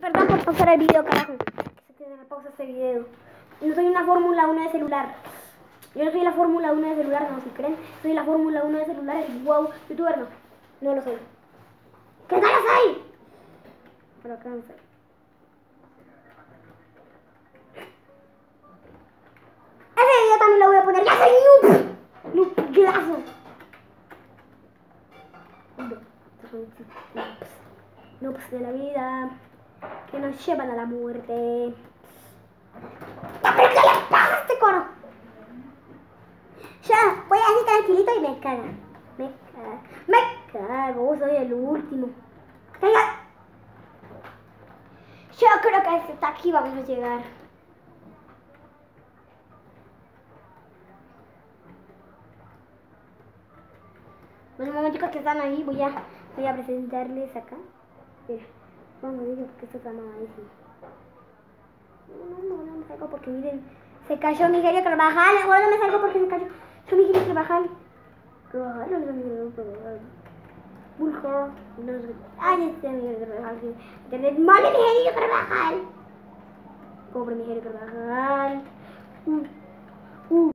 Perdón por pausar el video, carajo. Que se en la pausa este video. No soy una Fórmula 1 de celular. Yo no soy la Fórmula 1 de celular, no, si creen. Soy la Fórmula 1 de celular, el wow, youtuber no. No lo soy. ¿Qué tal lo soy? Pero acá no soy. Ese video también lo voy a poner. ¡Ya soy noob! Noob glazo. Noobs de la vida que nos llevan a la muerte. ¡Ya, pero qué este coro! Ya, voy así tranquilito y me caga. Me caga. Me cago, soy el último. ¡Caiga! Yo creo que hasta aquí vamos a llegar. Bueno, momenticos que están ahí, voy a, voy a presentarles acá. Vamos ver porque esto está mamadísimo. No, no, no me salgo porque miren, se cayó Miguel Carvajal. Ahora no me salgo porque se cayó. Soy Miguel Carvajal. Carvajal, no sé Miguel Carvajal. Buljo, no sé. Ay, este Miguel Carvajal. Internet, mole Miguel Carvajal. Pobre Miguel Carvajal.